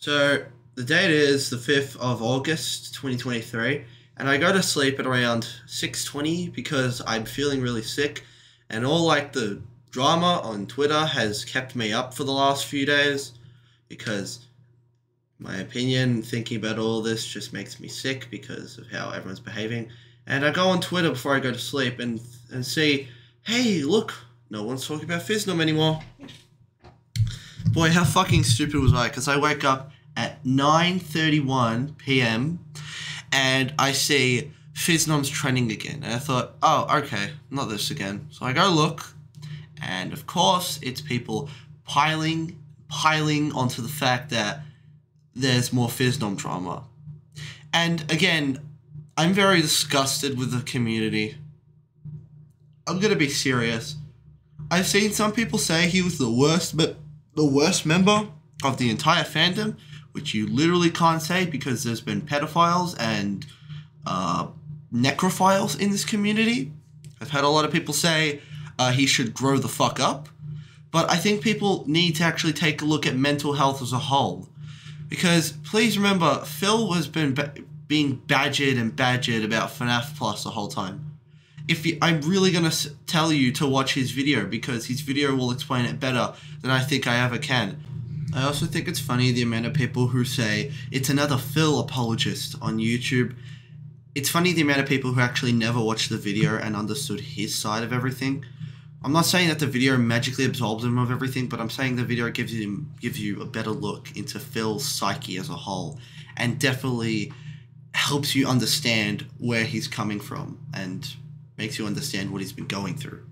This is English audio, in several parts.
So the date is the fifth of August, twenty twenty three, and I go to sleep at around six twenty because I'm feeling really sick, and all like the drama on Twitter has kept me up for the last few days, because my opinion, thinking about all this just makes me sick because of how everyone's behaving. And I go on Twitter before I go to sleep and and see, hey, look, no one's talking about Phisnom anymore. Boy, how fucking stupid was I? Because I wake up at 9.31 p.m. and I see Phisnom's trending again. And I thought, oh, okay, not this again. So I go look, and of course, it's people piling, piling onto the fact that there's more Phisnom drama. And again, I'm very disgusted with the community. I'm gonna be serious. I've seen some people say he was the worst, but the worst member of the entire fandom, which you literally can't say because there's been pedophiles and uh, necrophiles in this community. I've had a lot of people say uh, he should grow the fuck up, but I think people need to actually take a look at mental health as a whole. Because please remember, Phil has been ba- being badgered and badgered about FNAF Plus the whole time if I'm really gonna tell you to watch his video because his video will explain it better than I think I ever can. I also think it's funny the amount of people who say it's another Phil apologist on YouTube. It's funny the amount of people who actually never watched the video and understood his side of everything. I'm not saying that the video magically absolves him of everything, but I'm saying the video gives him gives you a better look into Phil's psyche as a whole, and definitely helps you understand where he's coming from and makes you understand what he's been going through.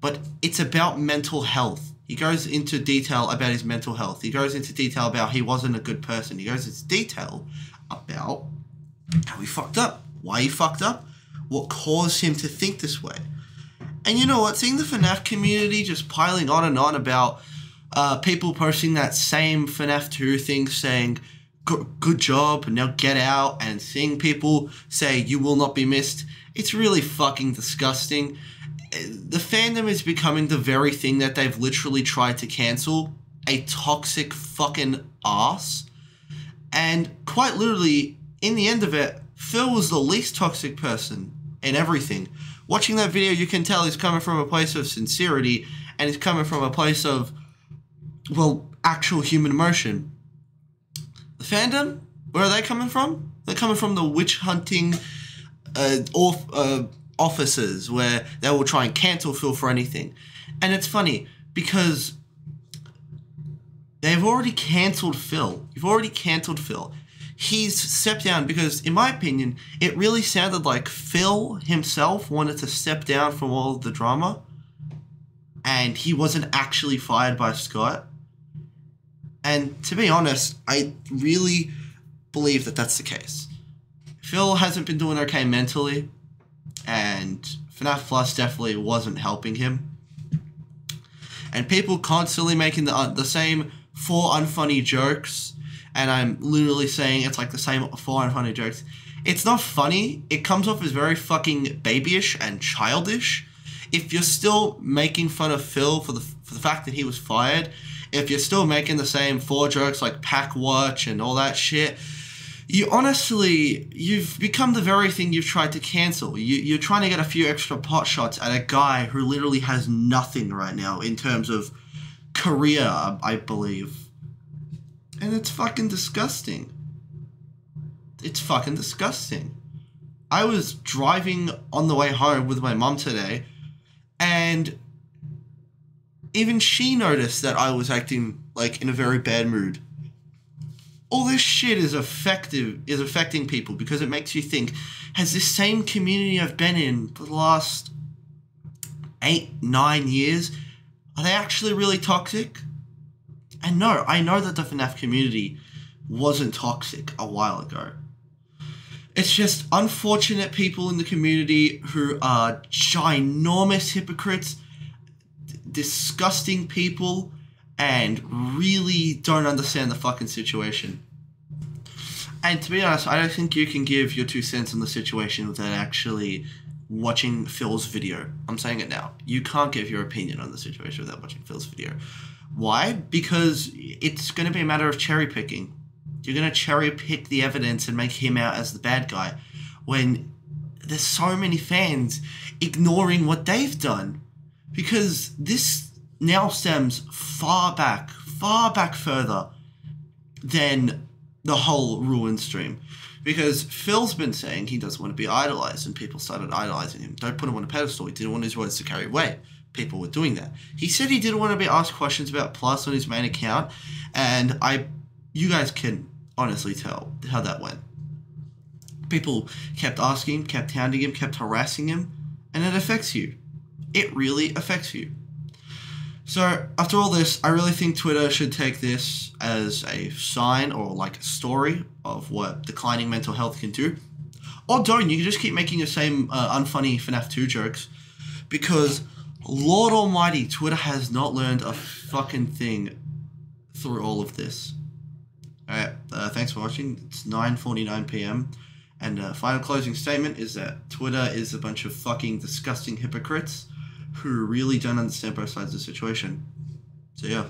But it's about mental health. He goes into detail about his mental health. He goes into detail about he wasn't a good person. He goes into detail about how he fucked up, why he fucked up, what caused him to think this way. And you know what? Seeing the FNAF community just piling on and on about uh, people posting that same FNAF 2 thing saying, "Good- job, now get out, and seeing people say, you will not be missed, it's really fucking disgusting. The fandom is becoming the very thing that they've literally tried to cancel a toxic fucking ass. And quite literally, in the end of it, Phil was the least toxic person in everything. Watching that video, you can tell he's coming from a place of sincerity and he's coming from a place of, well, actual human emotion. Fandom, where are they coming from? They're coming from the witch hunting uh, off, uh, offices where they will try and cancel Phil for anything. And it's funny because they've already cancelled Phil. You've already cancelled Phil. He's stepped down because, in my opinion, it really sounded like Phil himself wanted to step down from all the drama and he wasn't actually fired by Scott. And to be honest, I really believe that that's the case. Phil hasn't been doing okay mentally, and FNAF Plus definitely wasn't helping him. And people constantly making the uh, the same four unfunny jokes, and I'm literally saying it's like the same four unfunny jokes. It's not funny. It comes off as very fucking babyish and childish. If you're still making fun of Phil for the for the fact that he was fired, if you're still making the same four jokes like Pack Watch and all that shit, you honestly you've become the very thing you've tried to cancel. You, you're trying to get a few extra pot shots at a guy who literally has nothing right now in terms of career i believe. And it's fucking disgusting. It's fucking disgusting. I was driving on the way home with my mum today and even she noticed that i was acting like in a very bad mood. All this shit is effective is affecting people because it makes you think has this same community I've been in for the last eight nine years are they actually really toxic? And no I know that the FNAF community wasn't toxic a while ago. It's just unfortunate people in the community who are ginormous hypocrites disgusting people and really don't understand the fucking situation. And to be honest, I don't think you can give your two cents on the situation without actually watching Phil's video. I'm saying it now. You can't give your opinion on the situation without watching Phil's video. Why? Because it's going to be a matter of cherry picking. You're going to cherry pick the evidence and make him out as the bad guy when there's so many fans ignoring what they've done. Because this now stems far back, far back further than the whole ruin stream. Because Phil's been saying he doesn't want to be idolized, and people started idolizing him. Don't put him on a pedestal. He didn't want his words to carry weight. People were doing that. He said he didn't want to be asked questions about Plus on his main account, and I, you guys can honestly tell how that went. People kept asking, him, kept hounding him, kept harassing him, and it affects you. It really affects you. So, after all this, I really think Twitter should take this as a sign or like a story of what declining mental health can do. Or don't, you can just keep making the same uh, unfunny FNAF 2 jokes because, Lord Almighty, Twitter has not learned a fucking thing through all of this. Alright, uh, thanks for watching. It's 9.49 p.m. And uh, final closing statement is that Twitter is a bunch of fucking disgusting hypocrites who really don't understand both sides of the situation. So yeah.